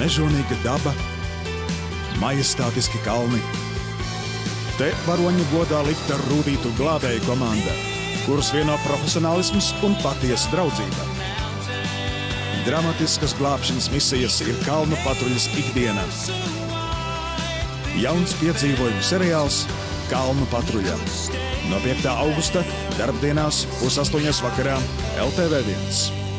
mežonīga daba, majestātiski kalni. Te varoņa godā likta rūtītu glābēju komanda, kurus vieno profesionālisms un patiesa draudzība. Dramatiskas glābšanas misijas ir kalnu patruļas ikdiena. Jauns piedzīvojumu seriāls Kalnu patruļa. No 5. augusta darbdienās pusaustoņos vakarā LTV1.